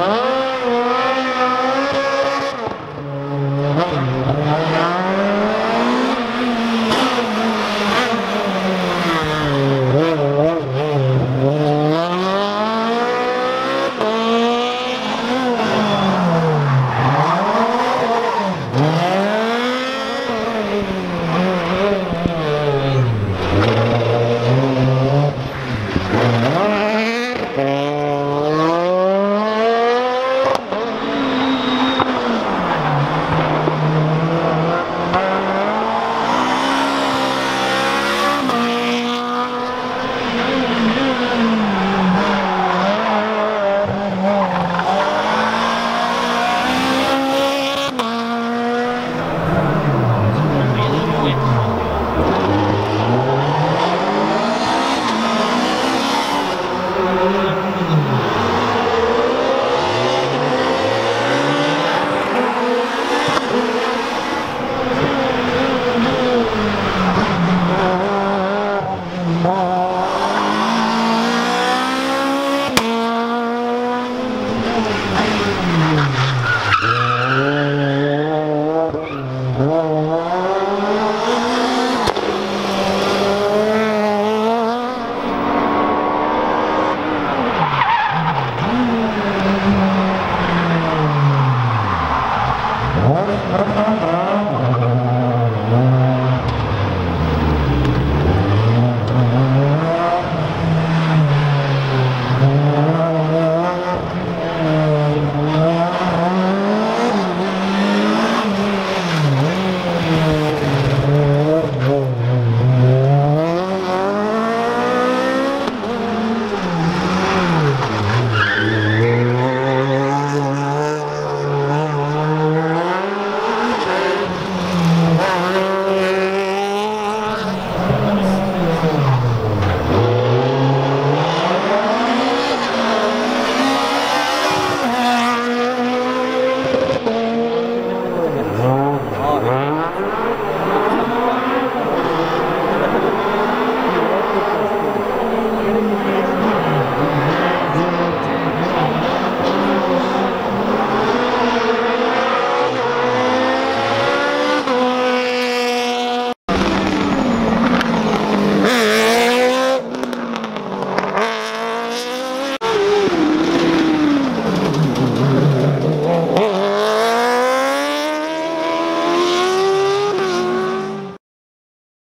Uh-huh.